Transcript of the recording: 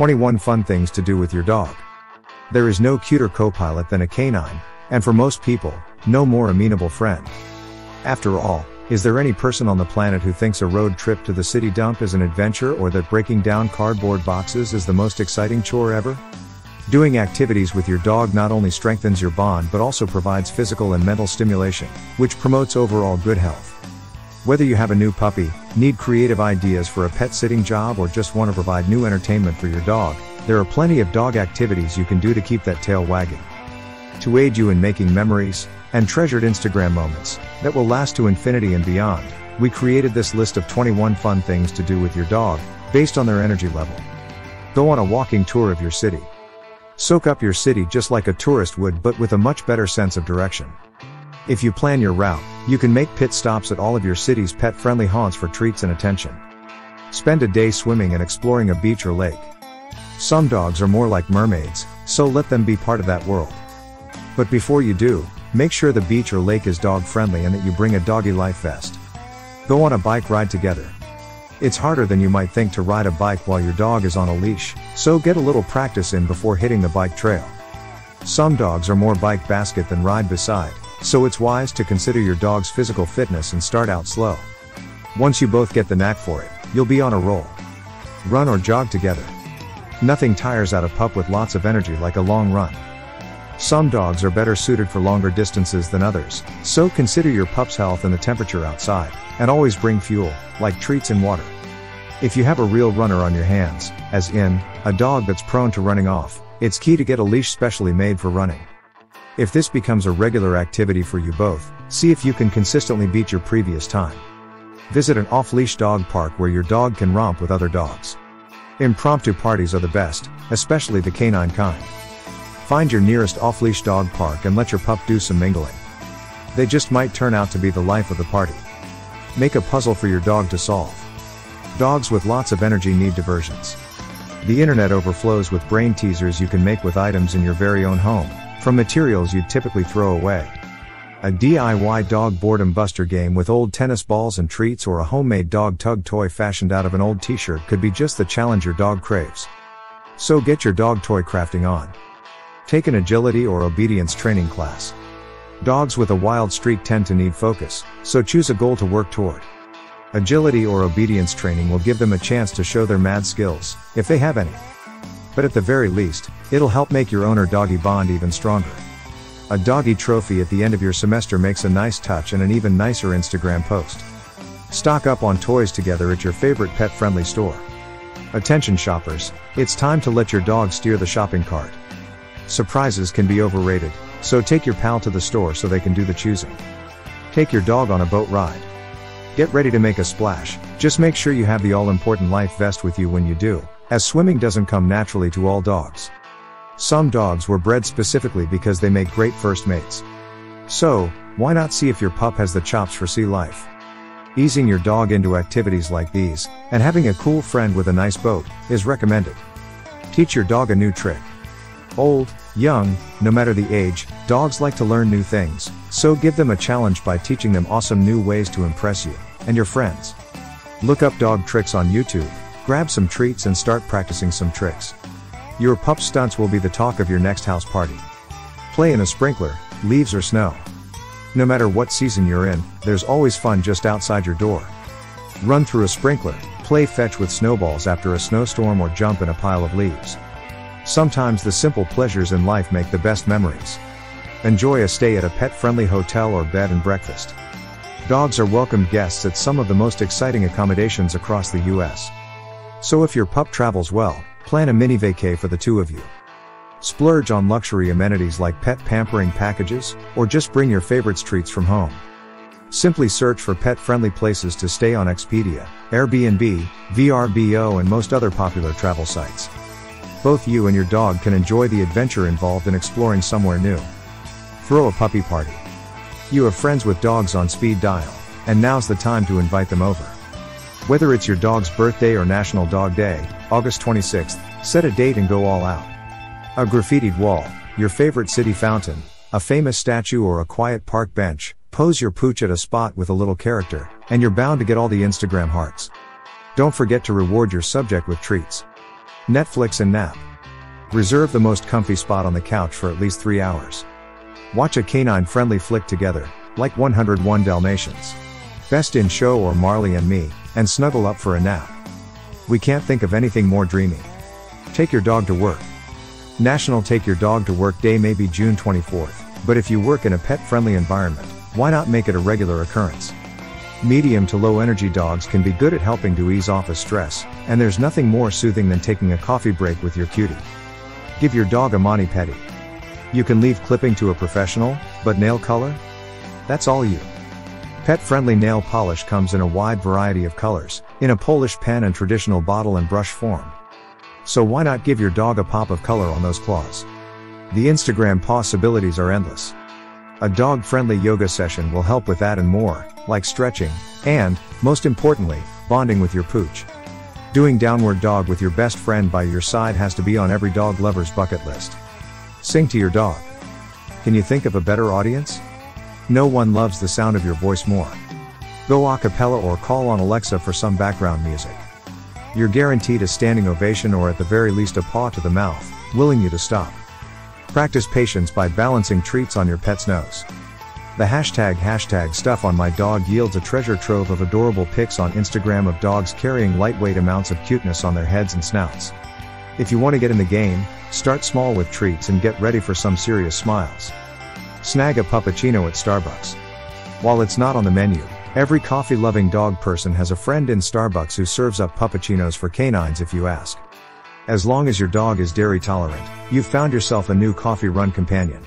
21 Fun Things to Do with Your Dog. There is no cuter co-pilot than a canine, and for most people, no more amenable friend. After all, is there any person on the planet who thinks a road trip to the city dump is an adventure or that breaking down cardboard boxes is the most exciting chore ever? Doing activities with your dog not only strengthens your bond but also provides physical and mental stimulation, which promotes overall good health. Whether you have a new puppy, need creative ideas for a pet sitting job or just want to provide new entertainment for your dog, there are plenty of dog activities you can do to keep that tail wagging. To aid you in making memories, and treasured Instagram moments, that will last to infinity and beyond, we created this list of 21 fun things to do with your dog, based on their energy level. Go on a walking tour of your city. Soak up your city just like a tourist would but with a much better sense of direction. If you plan your route, you can make pit stops at all of your city's pet-friendly haunts for treats and attention. Spend a day swimming and exploring a beach or lake. Some dogs are more like mermaids, so let them be part of that world. But before you do, make sure the beach or lake is dog friendly and that you bring a doggy life vest. Go on a bike ride together. It's harder than you might think to ride a bike while your dog is on a leash, so get a little practice in before hitting the bike trail. Some dogs are more bike basket than ride beside, so it's wise to consider your dog's physical fitness and start out slow. Once you both get the knack for it, you'll be on a roll. Run or jog together. Nothing tires out a pup with lots of energy like a long run. Some dogs are better suited for longer distances than others, so consider your pup's health and the temperature outside, and always bring fuel, like treats and water. If you have a real runner on your hands, as in, a dog that's prone to running off, it's key to get a leash specially made for running. If this becomes a regular activity for you both, see if you can consistently beat your previous time. Visit an off-leash dog park where your dog can romp with other dogs. Impromptu parties are the best, especially the canine kind. Find your nearest off-leash dog park and let your pup do some mingling. They just might turn out to be the life of the party. Make a puzzle for your dog to solve. Dogs with lots of energy need diversions. The internet overflows with brain teasers you can make with items in your very own home from materials you'd typically throw away. A DIY dog boredom buster game with old tennis balls and treats or a homemade dog tug toy fashioned out of an old t-shirt could be just the challenge your dog craves. So get your dog toy crafting on. Take an agility or obedience training class. Dogs with a wild streak tend to need focus, so choose a goal to work toward. Agility or obedience training will give them a chance to show their mad skills, if they have any. But at the very least, it'll help make your owner doggy bond even stronger. A doggy trophy at the end of your semester makes a nice touch and an even nicer Instagram post. Stock up on toys together at your favorite pet friendly store. Attention shoppers, it's time to let your dog steer the shopping cart. Surprises can be overrated, so take your pal to the store so they can do the choosing. Take your dog on a boat ride. Get ready to make a splash, just make sure you have the all important life vest with you when you do, as swimming doesn't come naturally to all dogs. Some dogs were bred specifically because they make great first mates. So, why not see if your pup has the chops for sea life? Easing your dog into activities like these, and having a cool friend with a nice boat, is recommended. Teach your dog a new trick. Old, young, no matter the age, dogs like to learn new things, so give them a challenge by teaching them awesome new ways to impress you, and your friends. Look up dog tricks on YouTube, Grab some treats and start practicing some tricks. Your pup stunts will be the talk of your next house party. Play in a sprinkler, leaves or snow. No matter what season you're in, there's always fun just outside your door. Run through a sprinkler, play fetch with snowballs after a snowstorm or jump in a pile of leaves. Sometimes the simple pleasures in life make the best memories. Enjoy a stay at a pet-friendly hotel or bed and breakfast. Dogs are welcomed guests at some of the most exciting accommodations across the US. So if your pup travels well, plan a mini vacay for the two of you. Splurge on luxury amenities like pet pampering packages, or just bring your favorites treats from home. Simply search for pet-friendly places to stay on Expedia, Airbnb, VRBO and most other popular travel sites. Both you and your dog can enjoy the adventure involved in exploring somewhere new. Throw a puppy party. You have friends with dogs on speed dial, and now's the time to invite them over. Whether it's your dog's birthday or National Dog Day, August 26th, set a date and go all out. A graffitied wall, your favorite city fountain, a famous statue or a quiet park bench, pose your pooch at a spot with a little character, and you're bound to get all the Instagram hearts. Don't forget to reward your subject with treats. Netflix and nap. Reserve the most comfy spot on the couch for at least 3 hours. Watch a canine friendly flick together, like 101 Dalmatians. Best in Show or Marley and Me, and snuggle up for a nap. We can't think of anything more dreamy. Take your dog to work. National Take Your Dog to Work Day may be June 24th, but if you work in a pet friendly environment, why not make it a regular occurrence? Medium to low energy dogs can be good at helping to ease office stress, and there's nothing more soothing than taking a coffee break with your cutie. Give your dog a mani pedi. You can leave clipping to a professional, but nail color? That's all you. Pet friendly nail polish comes in a wide variety of colors, in a Polish pen and traditional bottle and brush form. So why not give your dog a pop of color on those claws? The Instagram possibilities are endless. A dog friendly yoga session will help with that and more, like stretching, and, most importantly, bonding with your pooch. Doing downward dog with your best friend by your side has to be on every dog lover's bucket list. Sing to your dog. Can you think of a better audience? No one loves the sound of your voice more. Go a cappella or call on Alexa for some background music. You're guaranteed a standing ovation or at the very least a paw to the mouth, willing you to stop. Practice patience by balancing treats on your pet's nose. The hashtag hashtag stuff on my dog yields a treasure trove of adorable pics on Instagram of dogs carrying lightweight amounts of cuteness on their heads and snouts. If you want to get in the game, start small with treats and get ready for some serious smiles. Snag a puppuccino at Starbucks. While it's not on the menu, Every coffee loving dog person has a friend in Starbucks who serves up puppuccinos for canines if you ask. As long as your dog is dairy tolerant, you've found yourself a new coffee run companion.